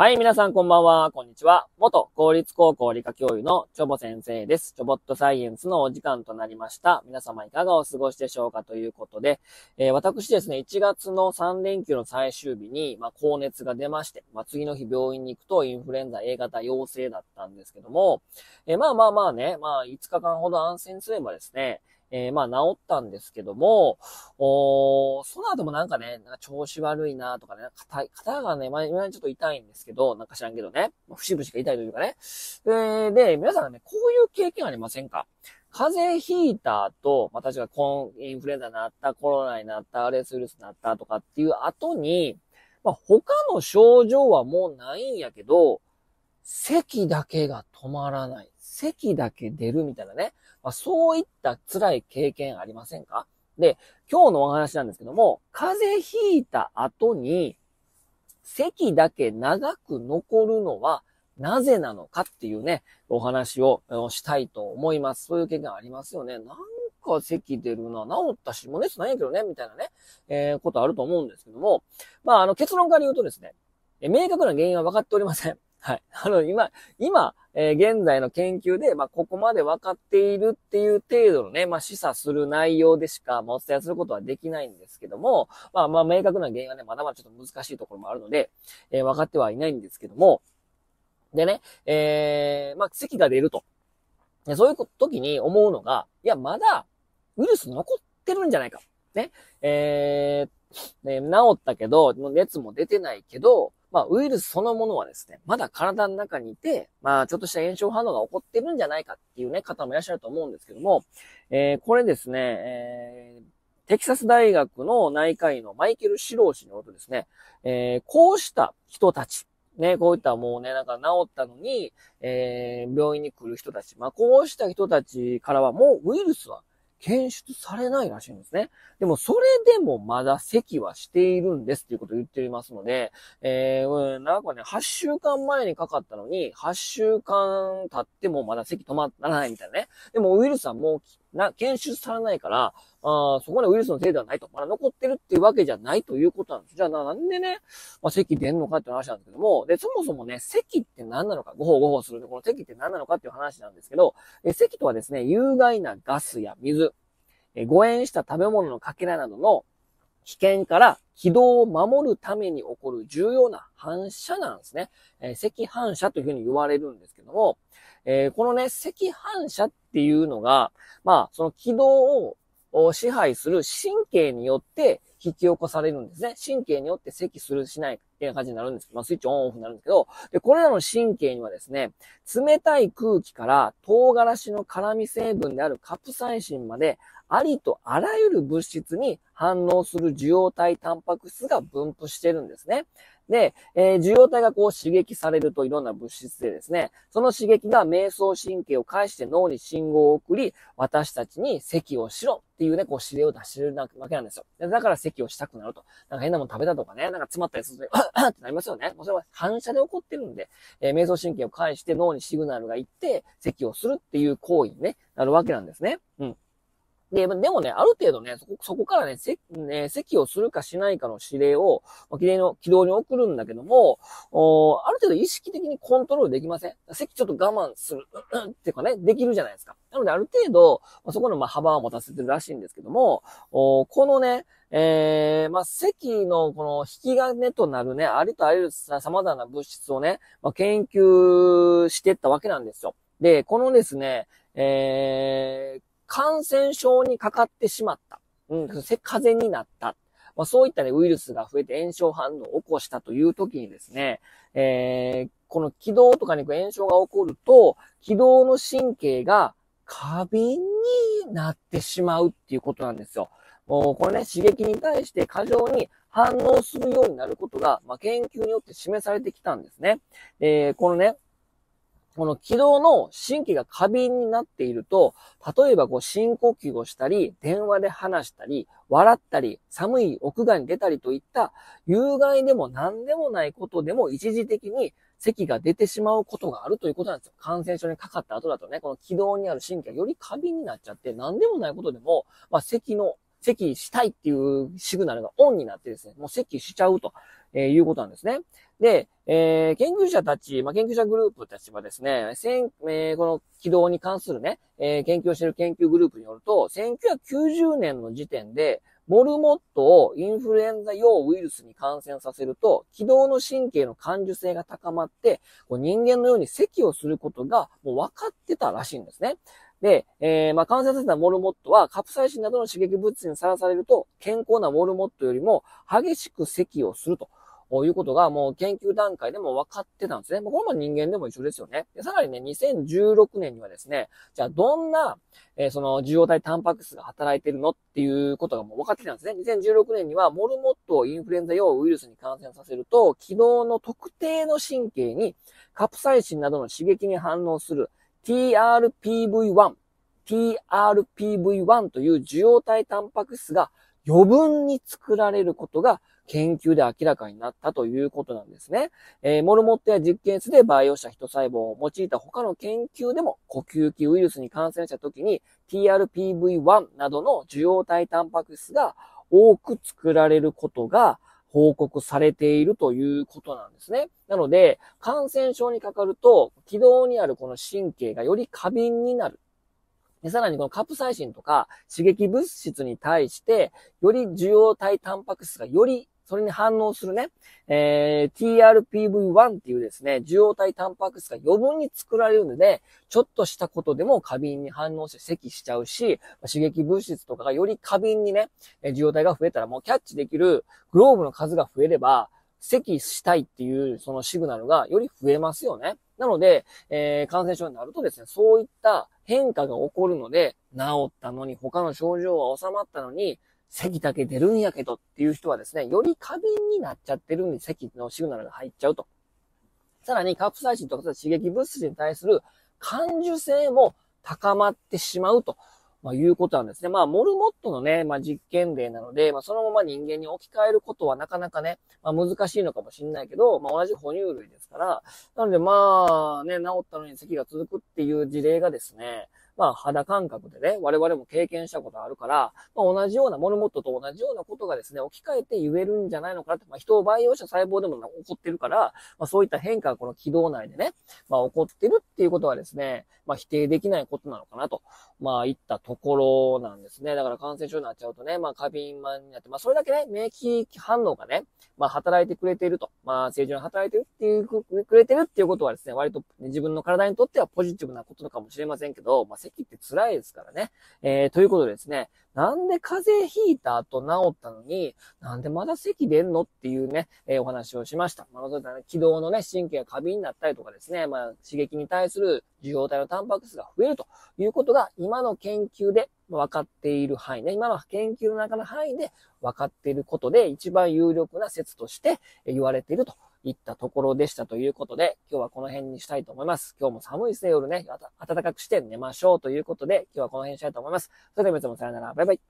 はい、皆さんこんばんは、こんにちは。元公立高校理科教諭のチョボ先生です。チョボットサイエンスのお時間となりました。皆様いかがお過ごしでしょうかということで、えー、私ですね、1月の3連休の最終日に、まあ、高熱が出まして、まあ、次の日病院に行くとインフルエンザ A 型陽性だったんですけども、えー、まあまあまあね、まあ5日間ほど安静すればですね、えー、まあ治ったんですけども、おその後もなんかね、なんか調子悪いなとかね、肩、肩がね、まあ、今ちょっと痛いんですけど、なんか知らんけどね、まあ節々が痛いというかね。えー、で、皆さんね、こういう経験ありませんか？風邪ひいた後、まあ、確かコン、インフルエンザになった、コロナになった、アレスウイルスになったとかっていう後に、まあ、他の症状はもうないんやけど、咳だけが止まらない。咳だけ出るみたいなね。まあ、そういった辛い経験ありませんか？で、今日のお話なんですけども、風邪ひいた後に、咳だけ長く残るのはなぜなのかっていうね、お話をしたいと思います。そういう経験ありますよね。なんか咳出るな、治ったし、もう熱ないんやけどね、みたいなね、えー、ことあると思うんですけども、まあ、あの、結論から言うとですね、明確な原因は分かっておりません。はい。あの、今、今、えー、現在の研究で、まあ、ここまで分かっているっていう程度のね、まあ、示唆する内容でしか、まあ、お伝えすることはできないんですけども、まあ、まあ、明確な原因はね、まだまだちょっと難しいところもあるので、えー、分かってはいないんですけども、でね、えー、まあ、咳が出ると。そういう時に思うのが、いや、まだ、ウイルス残ってるんじゃないか。ね。えー、ね、治ったけど、熱も出てないけど、まあ、ウイルスそのものはですね、まだ体の中にいて、まあ、ちょっとした炎症反応が起こってるんじゃないかっていうね、方もいらっしゃると思うんですけども、えー、これですね、えー、テキサス大学の内科医のマイケル・シロー氏によるとですね、えー、こうした人たち、ね、こういったもうね、なんか治ったのに、えー、病院に来る人たち、まあ、こうした人たちからはもうウイルスは検出されないらしいんですね。でも、それでもまだ咳はしているんですっていうことを言っていますので、えー、なんかね、8週間前にかかったのに、8週間経ってもまだ咳止まらないみたいなね。でも、ウイルスはもう、な、検出されないから、ああそこでウイルスのせいではないと。まだ残ってるっていうわけじゃないということなんです。じゃあなんでね、まあ、咳出んのかっていう話なんですけども、で、そもそもね、咳って何なのか、ごほごほするこの咳って何なのかっていう話なんですけど、え咳とはですね、有害なガスや水、え誤嚥した食べ物のかけらなどの危険から軌道を守るために起こる重要な反射なんですね。えー、赤反射というふうに言われるんですけども、えー、このね、赤反射っていうのが、まあ、その軌道を支配する神経によって引き起こされるんですね。神経によって咳するしないっていう感じになるんですけど、まあ、スイッチオンオフになるんですけど、で、これらの神経にはですね、冷たい空気から唐辛子の辛味成分であるカプサイシンまで、ありとあらゆる物質に反応する受容体タンパク質が分布してるんですね。で、えー、受容体がこう刺激されるといろんな物質でですね、その刺激が瞑想神経を介して脳に信号を送り、私たちに咳をしろっていうね、こう指令を出してるわけなんですよ。だから咳をしたくなると。なんか変なもの食べたとかね、なんか詰まったりすると、あっってなりますよね。もうそれは反射で起こってるんで、えー、瞑想神経を介して脳にシグナルが行って、咳をするっていう行為にね、なるわけなんですね。うん。で、でもね、ある程度ね、そこ、そこからね、せ、ね、席をするかしないかの指令を、まあ、軌の、軌道に送るんだけども、おある程度意識的にコントロールできません？席ちょっと我慢する、っていうかね、できるじゃないですか。なので、ある程度、まあ、そこのまあ幅を持たせてるらしいんですけども、おこのね、えー、まあ、席のこの引き金となるね、ありとあらゆる様々な物質をね、まあ、研究していったわけなんですよ。で、このですね、えー、感染症にかかってしまった。うん、風邪になった。まあ、そういったね、ウイルスが増えて炎症反応を起こしたという時にですね、えー、この気道とかに炎症が起こると、気道の神経が過敏になってしまうっていうことなんですよ。もうこれね、刺激に対して過剰に反応するようになることが、まあ、研究によって示されてきたんですね。えー、このね、この気道の神経が過敏になっていると、例えばこう深呼吸をしたり、電話で話したり、笑ったり、寒い屋外に出たりといった有害でも何でもないことでも一時的に咳が出てしまうことがあるということなんですよ。感染症にかかった後だとね、この気道にある神経がより過敏になっちゃって、何でもないことでも、まあ、咳の咳したいっていうシグナルがオンになってですね、もう咳しちゃうとえー、いうことなんですね。で、えー、研究者たち、まあ、研究者グループたちはですね、えー、この軌道に関するね、えー、研究をしている研究グループによると、1990年の時点で、モルモットをインフルエンザ用ウイルスに感染させると、軌道の神経の感受性が高まって、こう人間のように咳をすることがもう分かってたらしいんですね。で、えー、まあ、感染させたモルモットはカプサイシンなどの刺激物質にさらされると、健康なモルモットよりも激しく咳をすると。こういうことがもう研究段階でも分かってたんですね。もうこれも人間でも一緒ですよね。でさらにね、2016年にはですね、じゃあどんな、えー、その受容体タンパク質が働いてるのっていうことがもう分かってきたんですね。2016年にはモルモットをインフルエンザ用ウイルスに感染させると、機能の特定の神経にカプサイシンなどの刺激に反応する TRPV1、TRPV1 という受容体タンパク質が余分に作られることが研究で明らかになったということなんですね。えー、モルモットや実験室で培養した人細胞を用いた他の研究でも呼吸器ウイルスに感染した時に TRPV1 などの受容体タンパク質が多く作られることが報告されているということなんですね。なので、感染症にかかると、気道にあるこの神経がより過敏になる。で、さらにこのカプサイシンとか刺激物質に対して、より受容体タンパク質がよりそれに反応するね、えー、TRPV1 っていうですね、受容体タンパク質が余分に作られるので、ちょっとしたことでも過敏に反応して咳しちゃうし、刺激物質とかがより過敏にね、受容体が増えたらもうキャッチできるグローブの数が増えれば、咳したいっていうそのシグナルがより増えますよね。なので、えー、感染症になるとですね、そういった変化が起こるので、治ったのに、他の症状は収まったのに、咳だけ出るんやけどっていう人はですね、より過敏になっちゃってるんで咳のシグナルが入っちゃうと。さらにカプサイシンとか刺激物質に対する感受性も高まってしまうと。まあ、いうことなんですね。まあ、モルモットのね、まあ、実験例なので、まあ、そのまま人間に置き換えることはなかなかね、まあ、難しいのかもしれないけど、まあ、同じ哺乳類ですから、なので、まあ、ね、治ったのに咳が続くっていう事例がですね、まあ肌感覚でね、我々も経験したことあるから、まあ同じような、モルモットと同じようなことがですね、置き換えて言えるんじゃないのかなって、まあ人を培養した細胞でも起こってるから、まあそういった変化がこの軌道内でね、まあ起こってるっていうことはですね、まあ否定できないことなのかなと、まあ言ったところなんですね。だから感染症になっちゃうとね、まあ過敏慢になって、まあそれだけね、免疫反応がね、まあ働いてくれていると、まあ正常に働いてるっていう、くれてるっていうことはですね、割とね自分の体にとってはポジティブなことかもしれませんけど、まあ咳って辛いですからね。えー、ということでですね、なんで風邪ひいた後治ったのに、なんでまだ咳出んのっていうね、えー、お話をしました。まあ、そういったね、気道のね、神経が過敏になったりとかですね、まあ、刺激に対する受容体のタンパク質が増えるということが、今の研究で分かっている範囲ね、今の研究の中の範囲で分かっていることで、一番有力な説として言われているといったところでしたということで、今日はこの辺にしたいと思います。今日も寒いですね、夜ね、暖かくして寝ましょうということで、今日はこの辺にしたいと思います。それでは皆さんもさよなら、バイバイ。